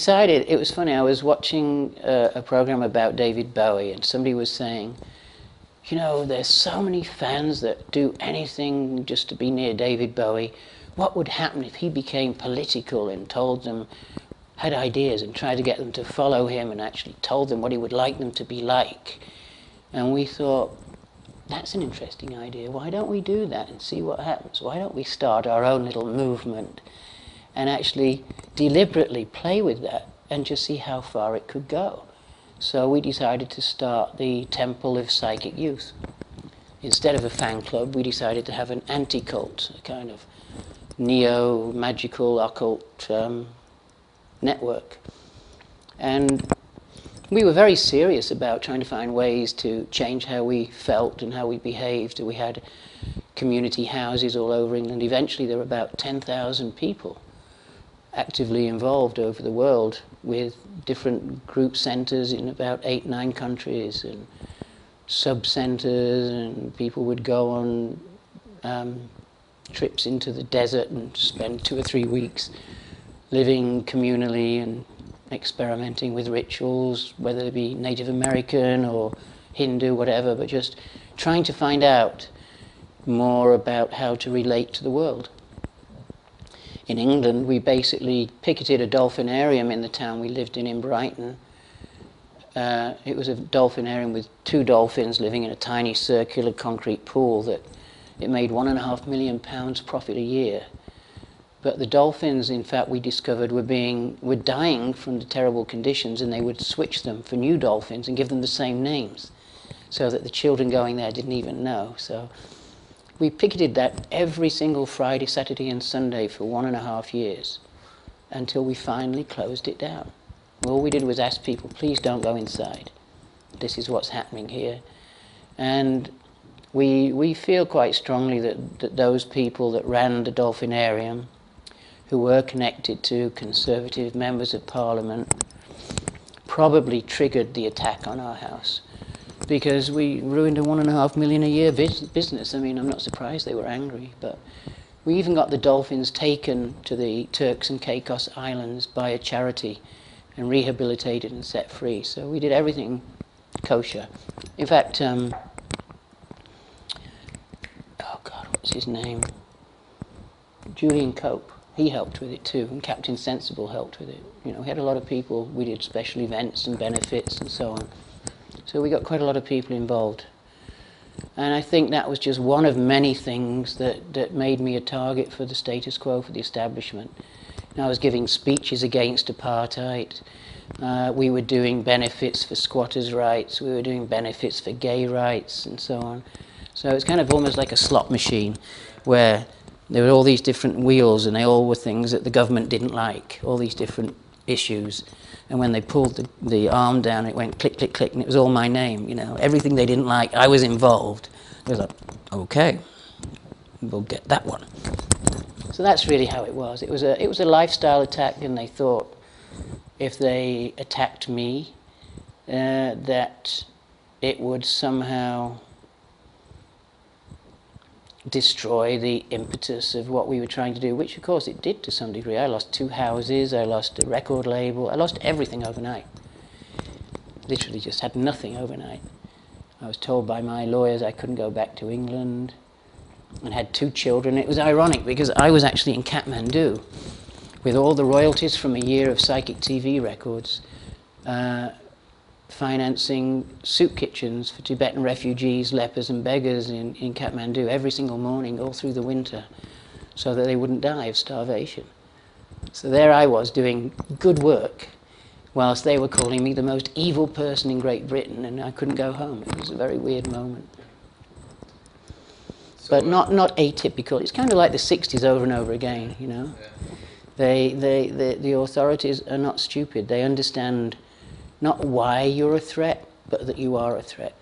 decided, it was funny, I was watching a, a program about David Bowie, and somebody was saying, you know, there's so many fans that do anything just to be near David Bowie. What would happen if he became political and told them, had ideas and tried to get them to follow him and actually told them what he would like them to be like? And we thought, that's an interesting idea. Why don't we do that and see what happens? Why don't we start our own little movement and actually deliberately play with that and just see how far it could go? So we decided to start the Temple of Psychic Youth. Instead of a fan club, we decided to have an anti cult, a kind of neo magical occult um, network. And we were very serious about trying to find ways to change how we felt and how we behaved. We had community houses all over England. Eventually, there were about 10,000 people actively involved over the world with different group centres in about eight, nine countries and sub centres, and people would go on um, trips into the desert and spend two or three weeks living communally and experimenting with rituals, whether it be Native American or Hindu, whatever, but just trying to find out more about how to relate to the world. In England, we basically picketed a dolphinarium in the town we lived in in Brighton. Uh, it was a dolphinarium with two dolphins living in a tiny circular concrete pool that it made one and a half million pounds profit a year. But the dolphins, in fact, we discovered were being were dying from the terrible conditions, and they would switch them for new dolphins and give them the same names, so that the children going there didn't even know. So we picketed that every single Friday, Saturday, and Sunday for one and a half years, until we finally closed it down. All we did was ask people, please don't go inside. This is what's happening here, and we we feel quite strongly that, that those people that ran the dolphinarium who were connected to conservative members of parliament probably triggered the attack on our house because we ruined a one and a half million a year business. I mean, I'm not surprised they were angry, but we even got the dolphins taken to the Turks and Caicos Islands by a charity and rehabilitated and set free. So we did everything kosher. In fact, um, oh God, what's his name? Julian Cope he helped with it too, and Captain Sensible helped with it. You know, we had a lot of people. We did special events and benefits and so on. So we got quite a lot of people involved. And I think that was just one of many things that, that made me a target for the status quo, for the establishment. And I was giving speeches against apartheid. Uh, we were doing benefits for squatters' rights. We were doing benefits for gay rights and so on. So it's kind of almost like a slot machine where there were all these different wheels, and they all were things that the government didn't like, all these different issues. And when they pulled the, the arm down, it went click, click, click, and it was all my name, you know. Everything they didn't like, I was involved. I was like, okay, we'll get that one. So that's really how it was. It was a, it was a lifestyle attack, and they thought if they attacked me, uh, that it would somehow destroy the impetus of what we were trying to do, which of course it did to some degree. I lost two houses, I lost a record label, I lost everything overnight. Literally just had nothing overnight. I was told by my lawyers I couldn't go back to England and had two children. It was ironic because I was actually in Kathmandu with all the royalties from a year of psychic TV records. Uh, financing soup kitchens for Tibetan refugees, lepers, and beggars in, in Kathmandu every single morning, all through the winter, so that they wouldn't die of starvation. So there I was doing good work, whilst they were calling me the most evil person in Great Britain, and I couldn't go home. It was a very weird moment. So but not, not atypical. It's kind of like the 60s over and over again, you know. Yeah. They, they, they, the authorities are not stupid. They understand not why you're a threat, but that you are a threat.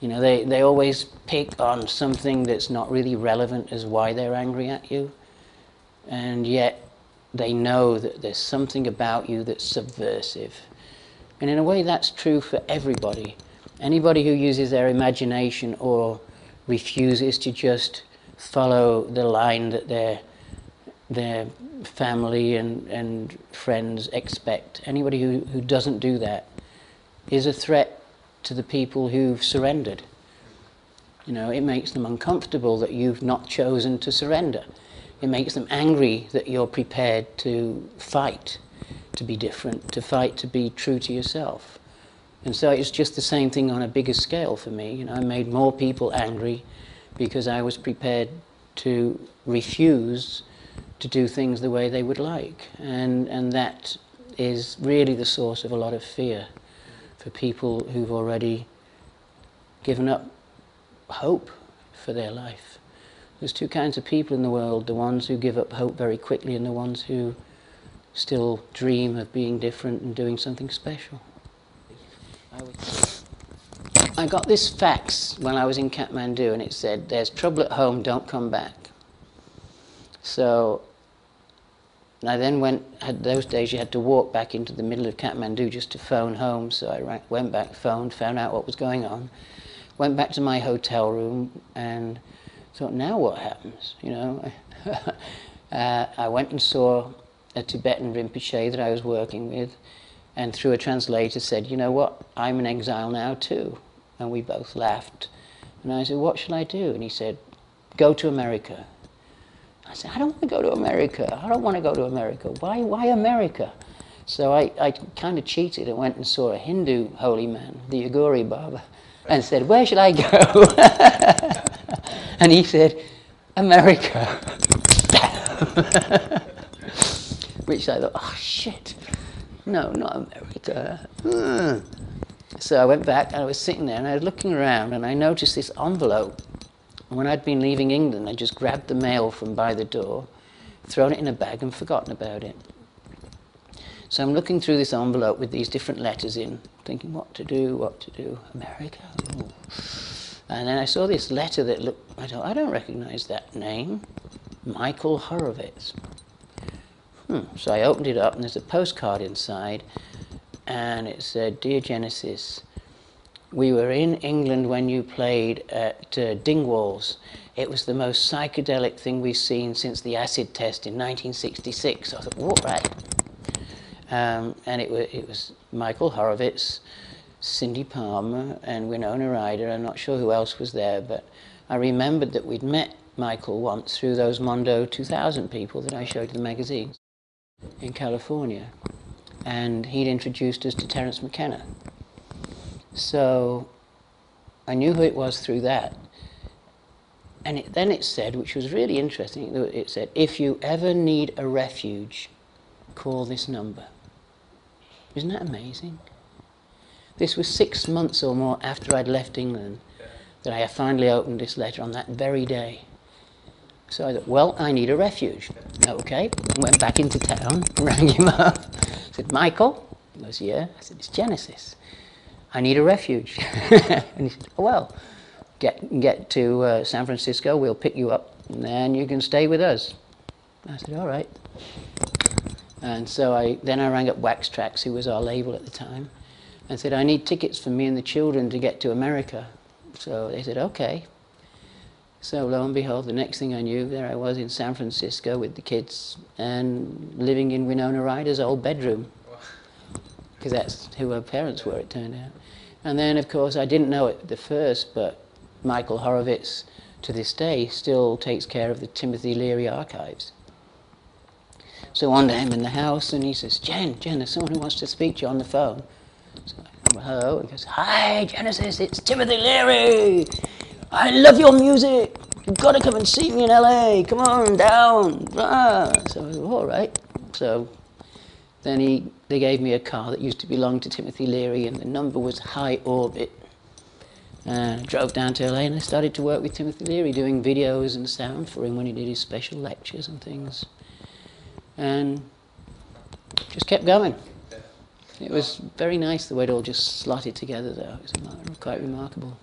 You know, they, they always pick on something that's not really relevant as why they're angry at you. And yet they know that there's something about you that's subversive. And in a way, that's true for everybody. Anybody who uses their imagination or refuses to just follow the line that they're their family and, and friends expect. Anybody who, who doesn't do that is a threat to the people who've surrendered. You know, it makes them uncomfortable that you've not chosen to surrender. It makes them angry that you're prepared to fight to be different, to fight to be true to yourself. And so it's just the same thing on a bigger scale for me. You know, I made more people angry because I was prepared to refuse to do things the way they would like. And, and that is really the source of a lot of fear for people who've already given up hope for their life. There's two kinds of people in the world the ones who give up hope very quickly, and the ones who still dream of being different and doing something special. I got this fax when I was in Kathmandu, and it said, There's trouble at home, don't come back. So I then went, had those days you had to walk back into the middle of Kathmandu just to phone home. So I went back, phoned, found out what was going on, went back to my hotel room and thought, now what happens? You know, uh, I went and saw a Tibetan Rinpoche that I was working with and through a translator said, you know what, I'm in exile now too. And we both laughed. And I said, what shall I do? And he said, go to America. I said, I don't want to go to America. I don't want to go to America. Why, why America? So I, I kind of cheated and went and saw a Hindu holy man, the Yaguri Baba, and said, where should I go? and he said, America. Which I thought, oh shit, no, not America. Hmm. So I went back and I was sitting there and I was looking around and I noticed this envelope when I'd been leaving England, I just grabbed the mail from by the door, thrown it in a bag, and forgotten about it. So I'm looking through this envelope with these different letters in, thinking what to do, what to do. America? Ooh. And then I saw this letter that looked, I thought, I don't recognize that name. Michael Horowitz. Hmm. So I opened it up, and there's a postcard inside, and it said, Dear Genesis, we were in England when you played at uh, Dingwalls. It was the most psychedelic thing we've seen since the acid test in 1966. I thought, what, right? Um, and it was, it was Michael Horowitz, Cindy Palmer, and Winona Ryder. I'm not sure who else was there, but I remembered that we'd met Michael once through those Mondo 2000 people that I showed in the magazines in California. And he'd introduced us to Terence McKenna. So I knew who it was through that. And it, then it said, which was really interesting, it said, if you ever need a refuge, call this number. Isn't that amazing? This was six months or more after I'd left England that I finally opened this letter on that very day. So I thought, well, I need a refuge. Okay, went back into town, rang him up, said, Michael? He goes, yeah. I said, it's Genesis. I need a refuge. and he said, oh, well, get, get to uh, San Francisco, we'll pick you up, and then you can stay with us. I said, all right. And so I, then I rang up Wax Trax, who was our label at the time, and said, I need tickets for me and the children to get to America. So they said, okay. So lo and behold, the next thing I knew, there I was in San Francisco with the kids and living in Winona Ryder's old bedroom because that's who her parents were, it turned out. And then, of course, I didn't know it the first, but Michael Horowitz, to this day, still takes care of the Timothy Leary archives. So one day I'm in the house and he says, Gen, Gen, there's someone who wants to speak to you on the phone. So I'm, hello. He goes, Hi, Genesis, it's Timothy Leary. I love your music. You've got to come and see me in LA. Come on down. Ah. So I said, all right. So then he, they gave me a car that used to belong to Timothy Leary, and the number was High Orbit. And I drove down to LA and I started to work with Timothy Leary, doing videos and sound for him when he did his special lectures and things. And just kept going. It was very nice the way it all just slotted together, though. It was quite remarkable.